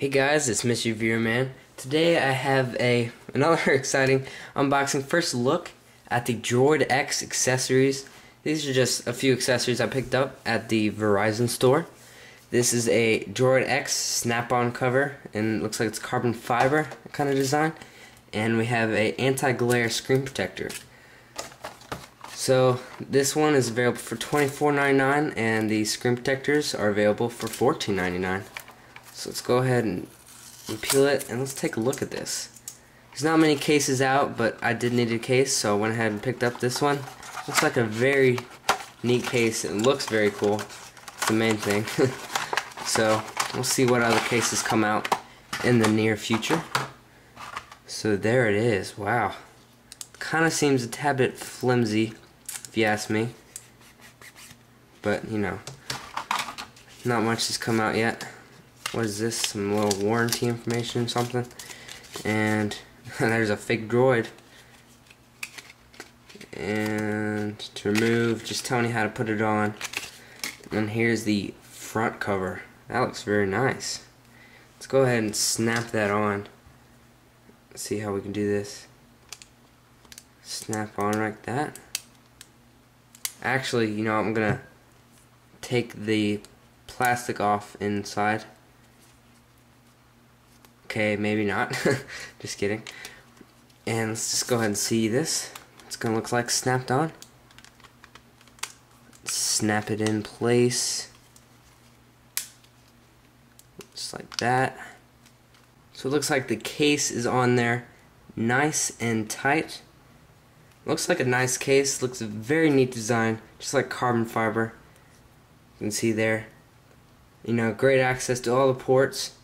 Hey guys, it's Mr. Reviewer Man. Today I have a another exciting unboxing. First look at the Droid X accessories. These are just a few accessories I picked up at the Verizon store. This is a Droid X snap-on cover and looks like it's carbon fiber kind of design. And we have a anti-glare screen protector. So this one is available for $24.99 and the screen protectors are available for $14.99. So let's go ahead and, peel it and let's take a look at this. There's not many cases out, but I did need a case, so I went ahead and picked up this one. Looks like a very neat case. It looks very cool. It's the main thing. so we'll see what other cases come out in the near future. So there it is. Wow. Kind of seems a tad bit flimsy if you ask me. But, you know, not much has come out yet. What is this? Some little warranty information or something. And there's a fake droid. And to remove, just telling you how to put it on. And here's the front cover. That looks very nice. Let's go ahead and snap that on. Let's see how we can do this. Snap on like that. Actually, you know, I'm gonna take the plastic off inside. Okay, maybe not. just kidding. And let's just go ahead and see this. It's gonna look like snapped on. Snap it in place. Just like that. So it looks like the case is on there nice and tight. Looks like a nice case. Looks a very neat design. Just like carbon fiber. You can see there. You know, great access to all the ports.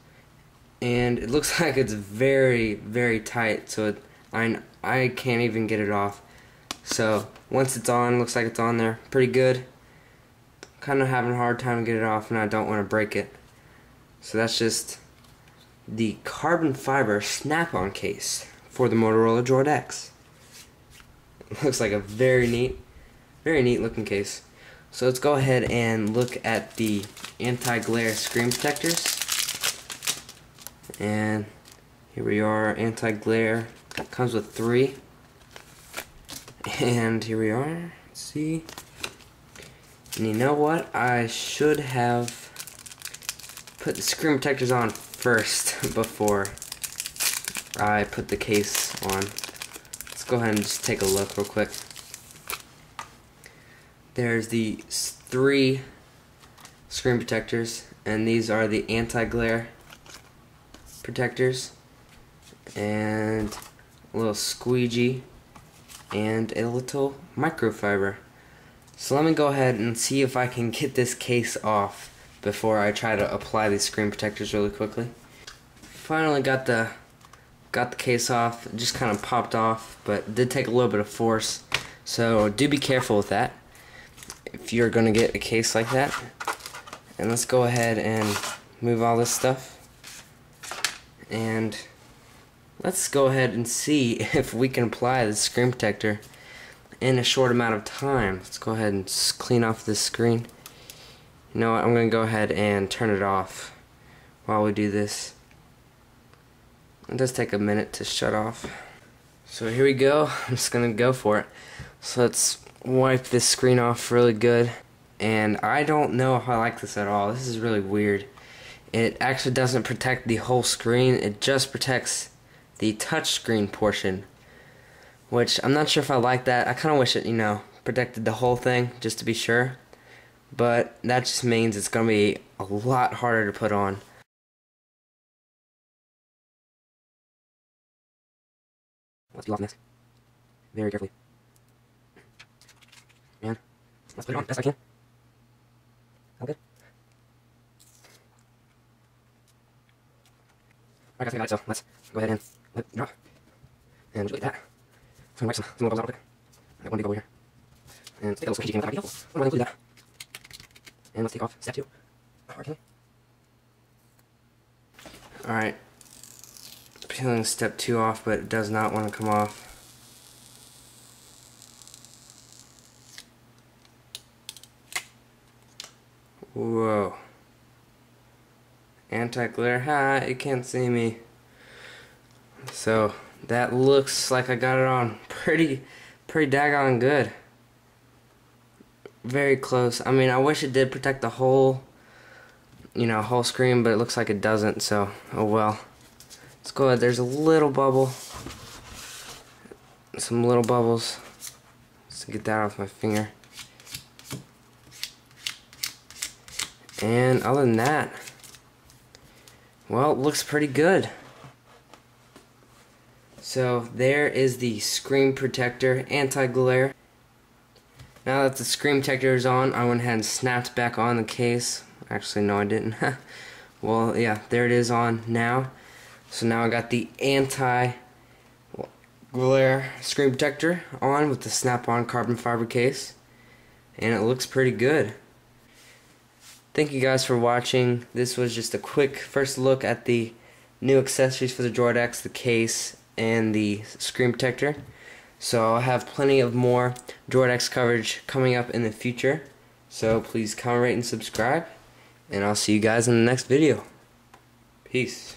And it looks like it's very, very tight. So it, I, I can't even get it off. So once it's on, looks like it's on there. Pretty good. Kind of having a hard time to get it off and I don't want to break it. So that's just the carbon fiber snap-on case for the Motorola Droid X. looks like a very neat, very neat looking case. So let's go ahead and look at the anti-glare screen protectors. And here we are, anti-glare. Comes with three. And here we are. Let's see. And you know what? I should have put the screen protectors on first before I put the case on. Let's go ahead and just take a look real quick. There's the three screen protectors and these are the anti-glare protectors and a little squeegee and a little microfiber. So let me go ahead and see if I can get this case off before I try to apply these screen protectors really quickly. Finally got the got the case off. It just kind of popped off, but did take a little bit of force. So do be careful with that if you're going to get a case like that. And let's go ahead and move all this stuff. And let's go ahead and see if we can apply the screen protector in a short amount of time. Let's go ahead and clean off this screen. You know what, I'm going to go ahead and turn it off while we do this. It does take a minute to shut off. So here we go. I'm just going to go for it. So let's wipe this screen off really good. And I don't know if I like this at all. This is really weird. It actually doesn't protect the whole screen. It just protects the touchscreen portion. Which I'm not sure if I like that. I kind of wish it, you know, protected the whole thing just to be sure. But that just means it's going to be a lot harder to put on. Let's off this. Very carefully. And let's put it on best I can. All good? Alright guys, I got it, so let's go ahead and let drop. And just like that. So I'm going to wipe some, some more bubbles out real quick. I one big over here. And take a little squeegee cleaner, that might be. I'm going to include that. And let's take off step two. Okay. Alright. Peeling step two off, but it does not want to come off. Whoa. Anti-glare, ha, it can't see me. So, that looks like I got it on pretty, pretty daggone good. Very close. I mean, I wish it did protect the whole, you know, whole screen, but it looks like it doesn't, so, oh well. Let's go ahead, there's a little bubble. Some little bubbles. Let's get that off my finger. And other than that, well, it looks pretty good. So there is the screen protector anti-glare. Now that the screen protector is on, I went ahead and snapped back on the case. Actually, no I didn't. well, yeah, there it is on now. So now I got the anti-glare screen protector on with the snap-on carbon fiber case. And it looks pretty good. Thank you guys for watching. This was just a quick first look at the new accessories for the Droid X, the case, and the screen protector. So I'll have plenty of more Droid X coverage coming up in the future. So please comment, rate, and subscribe. And I'll see you guys in the next video. Peace.